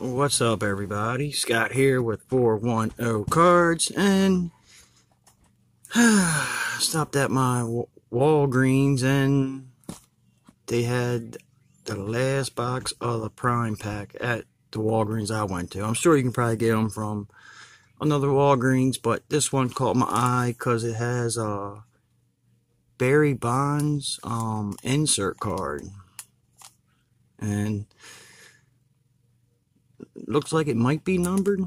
What's up, everybody? Scott here with 410 Cards, and stopped at my Walgreens, and they had the last box of the Prime Pack at the Walgreens I went to. I'm sure you can probably get them from another Walgreens, but this one caught my eye because it has a Barry Bonds um, insert card, and looks like it might be numbered.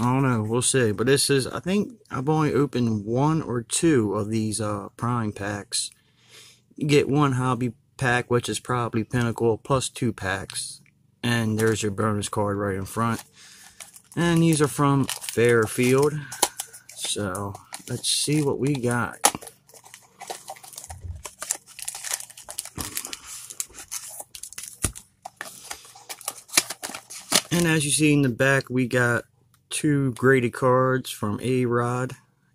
I don't know. We'll see. But this is, I think I've only opened one or two of these uh, prime packs. You get one hobby pack, which is probably Pinnacle, plus two packs. And there's your bonus card right in front. And these are from Fairfield. So, let's see what we got. And as you see in the back, we got two graded cards from A-Rod.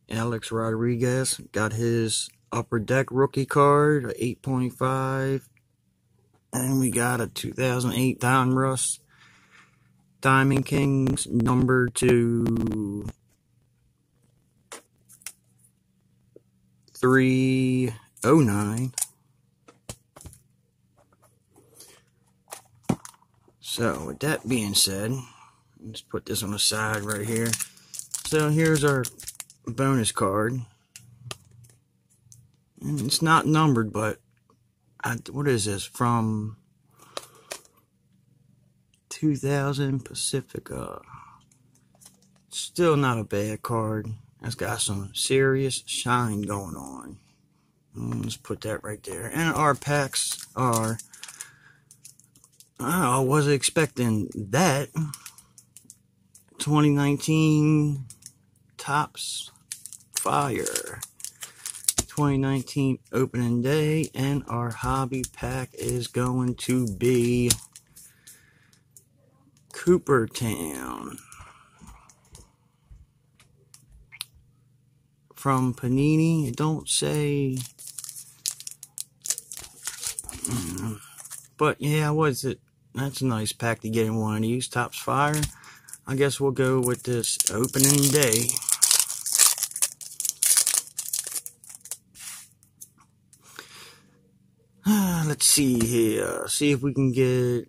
Alex Rodriguez got his upper deck rookie card, 8.5. And we got a 2008 Donruss Diamond Kings number two. 309. So, with that being said, let's put this on the side right here. So, here's our bonus card. And it's not numbered, but I, what is this? From 2000 Pacifica. Still not a bad card. It's got some serious shine going on. Mm, let's put that right there. And our packs are I wasn't expecting that. 2019 Topps Fire. 2019 opening day, and our hobby pack is going to be Cooperstown. From Panini, don't say. Mm, but yeah, was it? That's a nice pack to get in one of these. Topps Fire. I guess we'll go with this opening day. Let's see here. See if we can get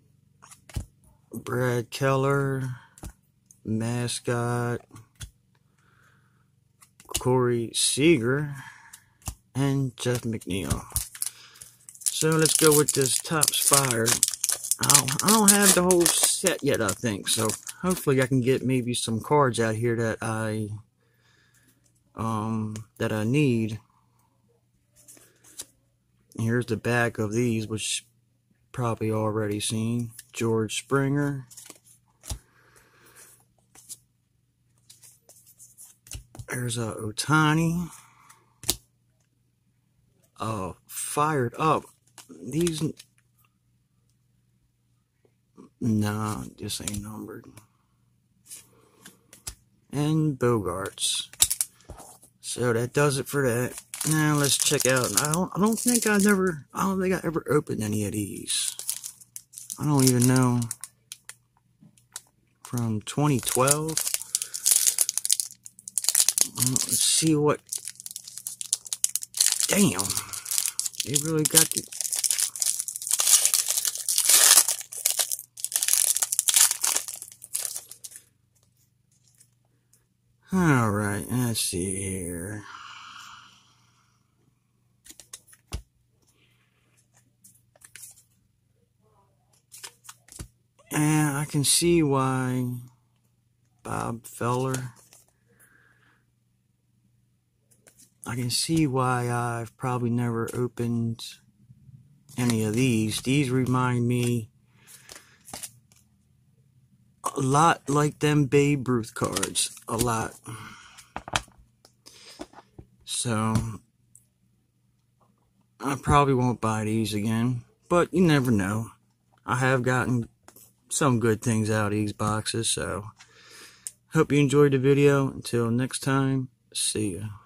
Brad Keller, Mascot, Corey Seager, and Jeff McNeil. So let's go with this Topps Fire. I don't have the whole set yet, I think. So hopefully I can get maybe some cards out here that I um that I need. Here's the back of these, which probably already seen. George Springer. There's a Otani. Oh, fired up. These no, this ain't numbered. And Bogaerts. So that does it for that. Now let's check out. I don't. I don't think I never. I don't think I ever opened any of these. I don't even know. From 2012. Let's see what. Damn. They really got the Alright, let's see here. And I can see why Bob Feller. I can see why I've probably never opened any of these. These remind me lot like them Babe Ruth cards. A lot. So, I probably won't buy these again. But you never know. I have gotten some good things out of these boxes. So, hope you enjoyed the video. Until next time, see ya.